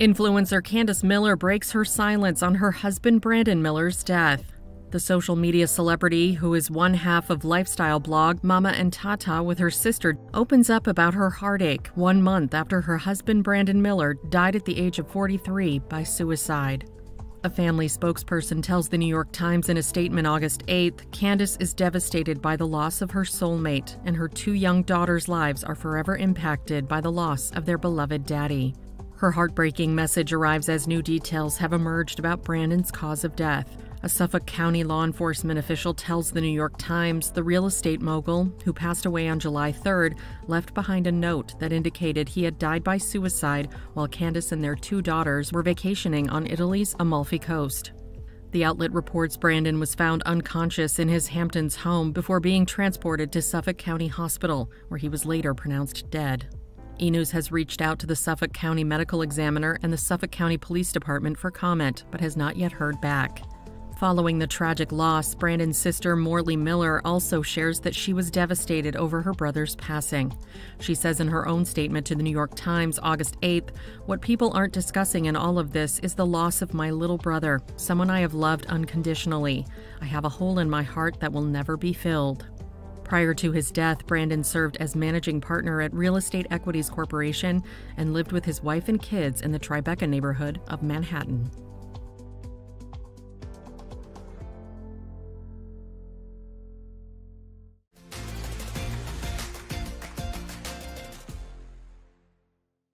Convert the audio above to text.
Influencer Candice Miller breaks her silence on her husband Brandon Miller's death. The social media celebrity, who is one half of lifestyle blog Mama and Tata with her sister, opens up about her heartache one month after her husband Brandon Miller died at the age of 43 by suicide. A family spokesperson tells the New York Times in a statement August 8th Candice is devastated by the loss of her soulmate, and her two young daughters' lives are forever impacted by the loss of their beloved daddy. Her heartbreaking message arrives as new details have emerged about Brandon's cause of death. A Suffolk County law enforcement official tells the New York Times the real estate mogul, who passed away on July 3rd, left behind a note that indicated he had died by suicide while Candice and their two daughters were vacationing on Italy's Amalfi Coast. The outlet reports Brandon was found unconscious in his Hamptons home before being transported to Suffolk County Hospital, where he was later pronounced dead. E News has reached out to the Suffolk County Medical Examiner and the Suffolk County Police Department for comment, but has not yet heard back. Following the tragic loss, Brandon's sister Morley Miller also shares that she was devastated over her brother's passing. She says in her own statement to the New York Times August 8th, What people aren't discussing in all of this is the loss of my little brother, someone I have loved unconditionally. I have a hole in my heart that will never be filled. Prior to his death, Brandon served as managing partner at Real Estate Equities Corporation and lived with his wife and kids in the Tribeca neighborhood of Manhattan.